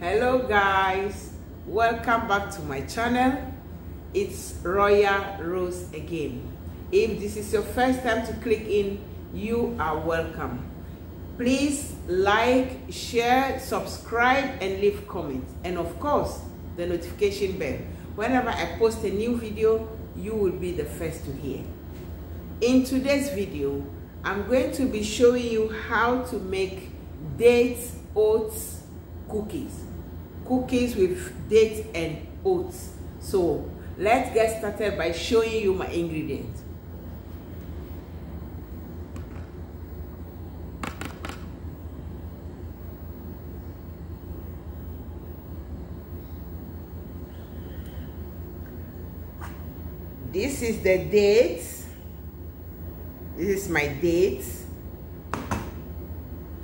hello guys. Welcome back to my channel. It's royal rose again. If this is your first time to click in you are welcome. Please like share subscribe and leave comments and of course the notification bell. Whenever i post a new video you will be the first to hear. In today's video i'm going to be showing you how to make dates oats cookies cookies with dates and oats. So let's get started by showing you my ingredients. This is the dates. This is my dates.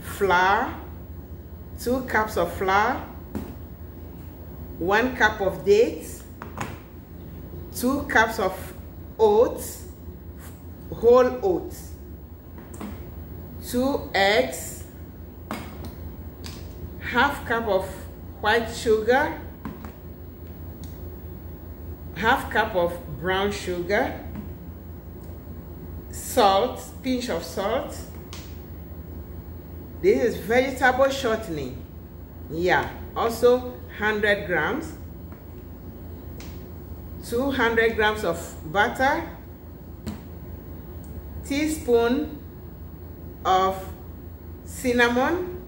Flour. Two cups of flour one cup of dates two cups of oats whole oats two eggs half cup of white sugar half cup of brown sugar salt pinch of salt. This is vegetable shortening yeah. Also 100 grams. 200 grams of butter. Teaspoon of cinnamon.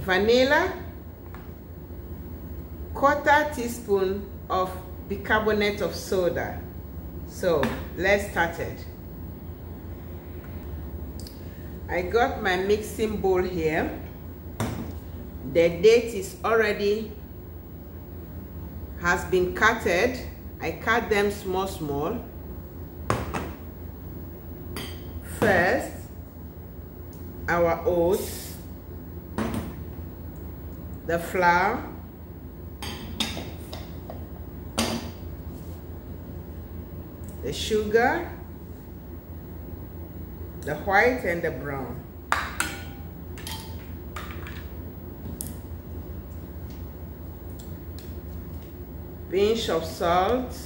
Vanilla. Quarter teaspoon of bicarbonate of soda. So let's start it. I got my mixing bowl here the date is already has been cutted I cut them small small. First our oats the flour the sugar the white and the brown pinch of salt.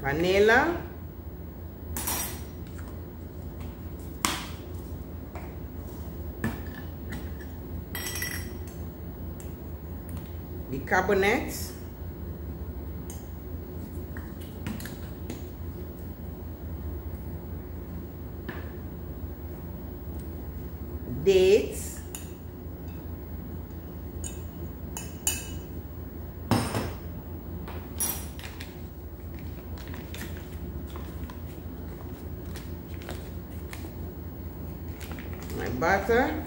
Vanilla. Bicarbonate dates. My butter.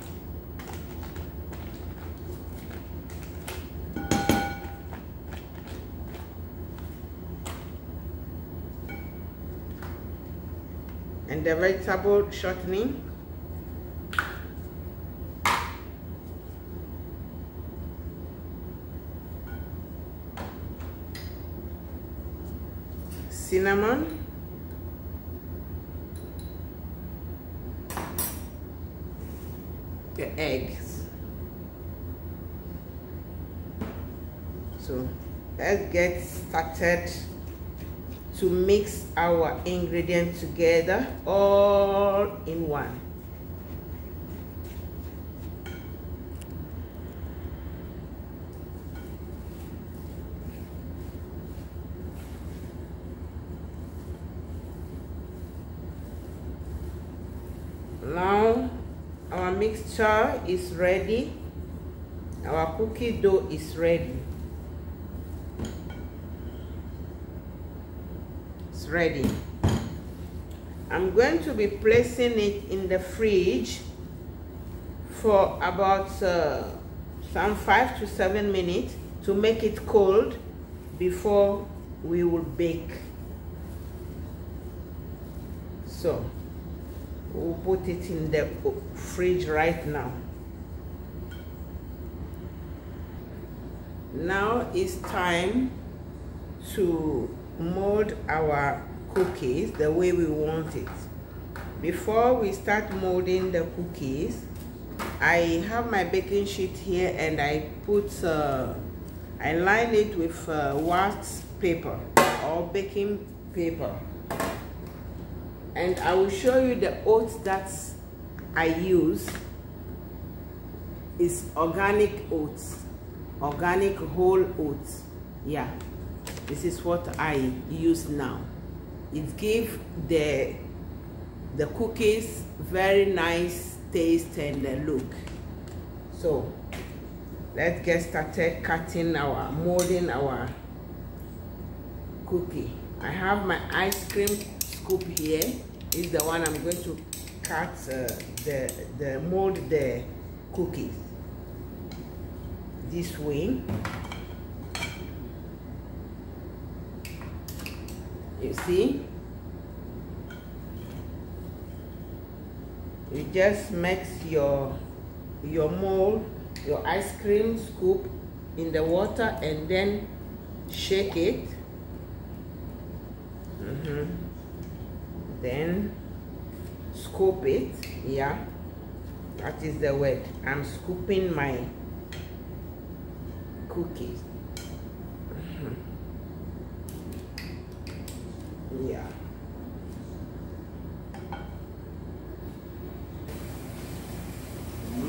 And the vegetable shortening cinnamon. The eggs. So let's get started to mix our ingredients together all in one now our mixture is ready. Our cookie dough is ready. It's ready. I'm going to be placing it in the fridge for about uh, some five to seven minutes to make it cold before we will bake. So we'll put it in the fridge right now. Now it's time to mold our cookies the way we want it. Before we start molding the cookies I have my baking sheet here and I put uh, I line it with uh, wax paper or baking paper and I will show you the oats that I use. Is organic oats. Organic whole oats. Yeah. This is what I use now. It gives the the cookies very nice taste and look. So let's get started cutting our molding our cookie. I have my ice cream scoop here is the one I'm going to cut uh, the the mold the cookies. This way. You see? You just mix your your mold your ice cream scoop in the water and then shake it. Mm -hmm. Then scoop it yeah that is the word. I'm scooping my cookies. Mm -hmm. yeah.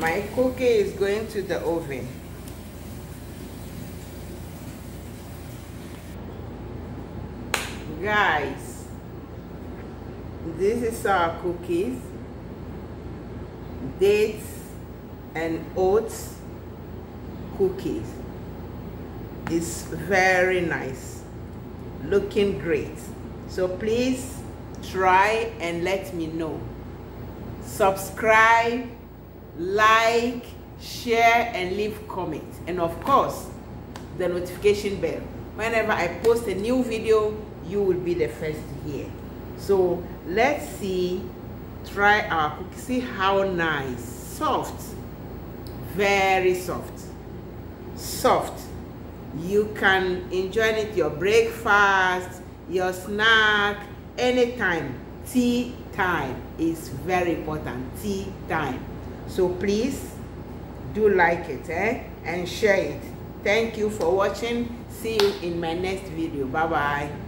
My cookie is going to the oven. Guys this is our cookies dates and oats cookies. It's very nice looking great. So please try and let me know. Subscribe like share and leave comments and of course the notification bell. Whenever i post a new video you will be the first to hear. So let's see try our cookie see how nice. Soft. Very soft. Soft. You can enjoy it. Your breakfast your snack anytime. Tea time is very important. Tea time. So please do like it eh? and share it. Thank you for watching. See you in my next video. Bye bye